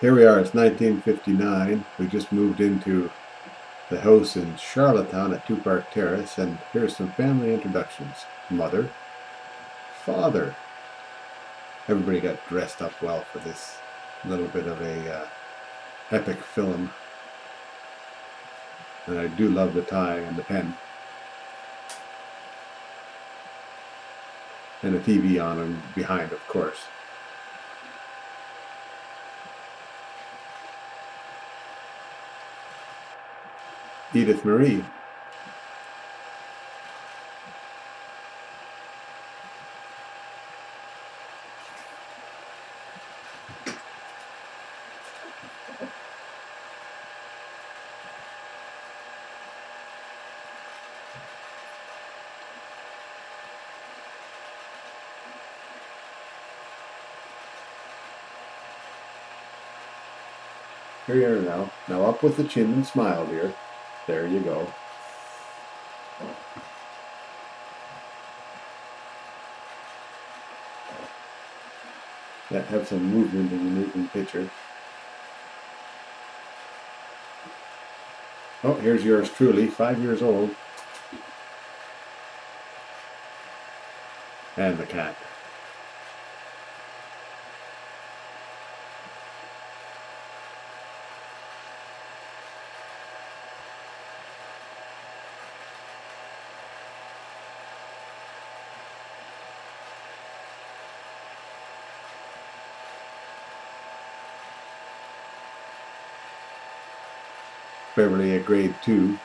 Here we are, it's 1959. We just moved into the house in Charlottetown at Two Park Terrace, and here's some family introductions. Mother, father. Everybody got dressed up well for this little bit of a uh, epic film. And I do love the tie and the pen. And a TV on and behind, of course. Edith Marie. Here you are now. Now up with the chin and smile, dear. There you go. That have some movement in the moving picture. Oh, here's yours truly, five years old. And the cat. Beverly at grade two.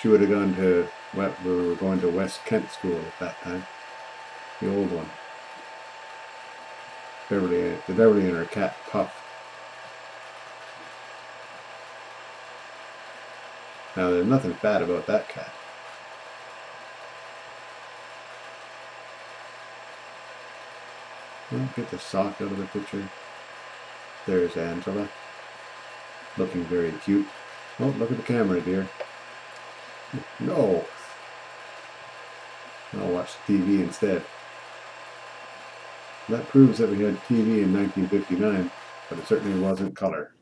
She would have gone to, well, we were going to West Kent School at that time. The old one. Beverly, the Beverly and her cat Puff. Now there's nothing bad about that cat. Get the sock out of the picture. There's Angela. Looking very cute. Oh, look at the camera, dear. No. I'll watch TV instead. That proves that we had TV in 1959, but it certainly wasn't color.